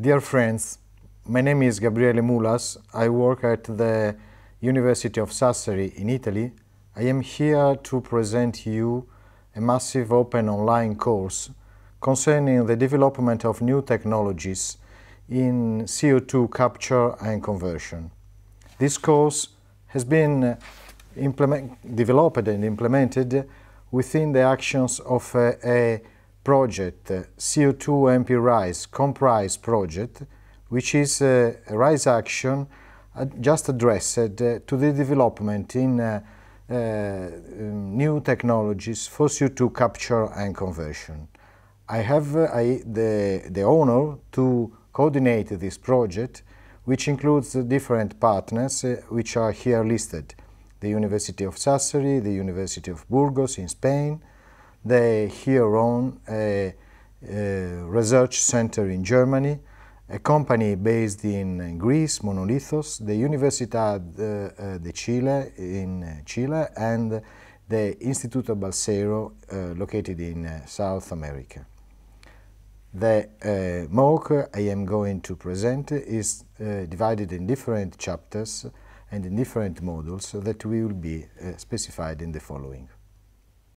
Dear friends, my name is Gabriele Mulas. I work at the University of Sassari in Italy. I am here to present you a massive open online course concerning the development of new technologies in CO2 capture and conversion. This course has been developed and implemented within the actions of a, a project, CO2 MP RISE, CompRISE project, which is a, a RISE action uh, just addressed uh, to the development in uh, um, new technologies for CO2 capture and conversion. I have the, the honor to coordinate this project, which includes different partners which are here listed. The University of Sassari, the University of Burgos in Spain, the Hereon uh, a Research Center in Germany, a company based in Greece, Monolithos, the Universidad de Chile in Chile, and the Instituto Balseiro uh, located in South America. The uh, MOOC I am going to present is divided in different chapters and in different modules that will be specified in the following.